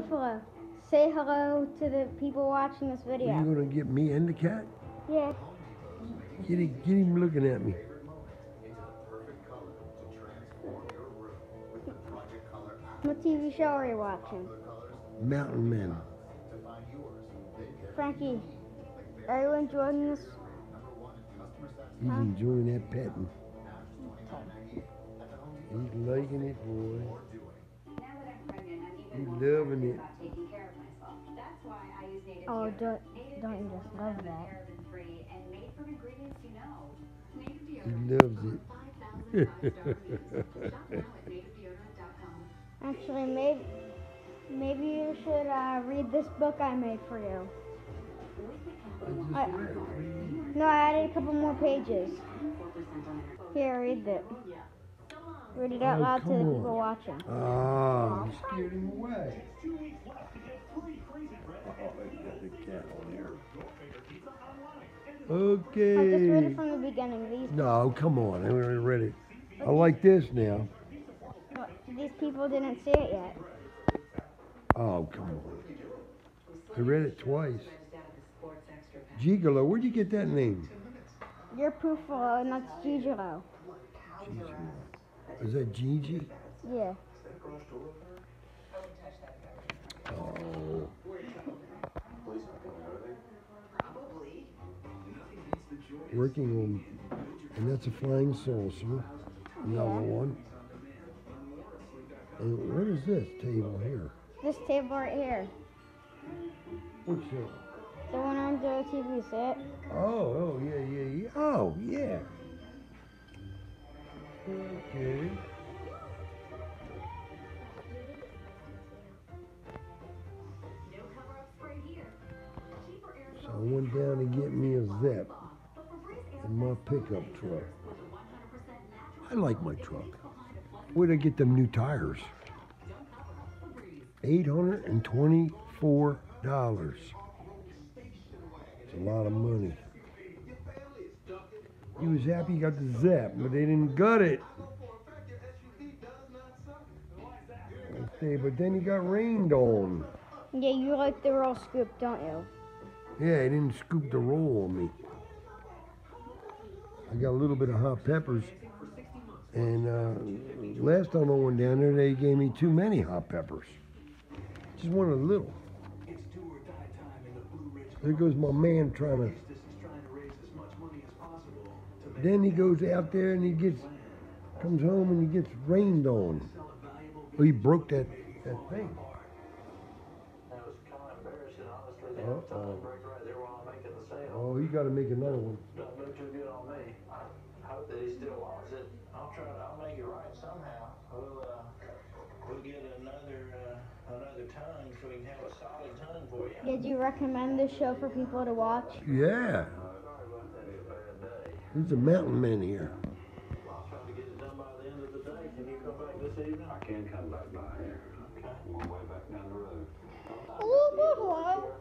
Buffalo, say hello to the people watching this Are you video. gonna get me and the cat? Yeah. Get him, get him looking at me. What TV show are you watching? Mountain Men. Frankie, are you enjoying this? He's enjoying that petting. He's liking it, boy. Deodorant. don't, don't you just love that? paraben-free and made from ingredients you know. Native He loves it. 5,000 five-star reviews. Shop now at nativedeodorant.com. Actually, maybe maybe you should uh, read this book I made for you. I I- just read it. No, I added a couple more pages. Here, read it. Read it out Oh, loud to come the on. people watching. Ah, you scared him away. Oh, he got the cat on there. I just read it from the beginning. These No, come on. I already read it. I like this now. these people didn't see it yet. Oh, come on. I read it twice. Gigolo, where'd you get that name? You're Poofalo, and that's Gigolo. Gigi. Is that Gigi? Yeah. Oh. Working on, and that's a flying saucer, another Yeah. one. And what is this table here? This table right here. What's that? The one on the TV, see it? Oh, oh, yeah, yeah, yeah. Oh, yeah. Okay. So I went down to get me a Zep in my pickup truck. I like my truck. Where'd I get them new tires? $824. It's a lot of money. He was happy he got the zap, but they didn't gut it. Okay, but then he got rained on. Yeah, you like the roll scoop, don't you? Yeah, he didn't scoop the roll on me. I got a little bit of hot peppers. And uh, last time I went down there, they gave me too many hot peppers. Just wanted a little. There goes my man trying to. Then he goes out there and he gets, comes home and he gets rained on. Oh, he broke that, that thing. That was kind of embarrassing, honestly. They Uh-oh. have time break right there while I'm making the sale. Oh, he got to make another one. Don't look too good on me. I hope that he still wants it. I'll try. I'll make it right somehow. We'll uh, we'll get another uh, another tongue so we can have a solid tongue for you. Did you recommend this show for people to watch? Yeah, Sorry about that. Be a bad day. There's a mountain man here. I'll try to get it done by the end of the day. Can you come back this evening? I can come back by here. Okay. We're way back down the road. Hello,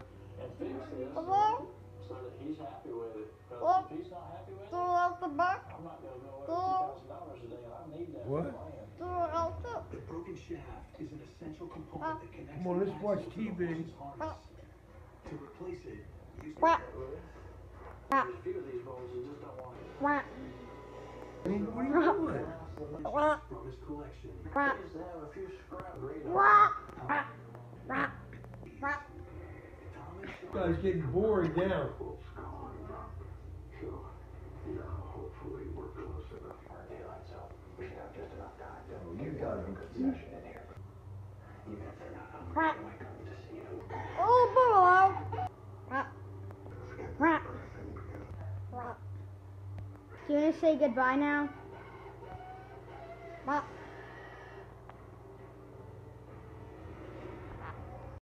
And fix this Hello? so that he's happy with it. 'Cause Hello? if he's not happy with it, out the back. I'm not gonna go away with two Hello? thousand dollars a day, I need that What? for land. Throw out the. The broken shaft is an essential component that connects Come on, let's watch axle to the TV. horse's. To replace it, use What are you what doing? quack. You guys getting bored now. Oh, you got him. session in here. Even if they're not hungry, Quack. they might come to see you. Oh, Buffalo. Quack, quack, quack. Do you want to say goodbye now?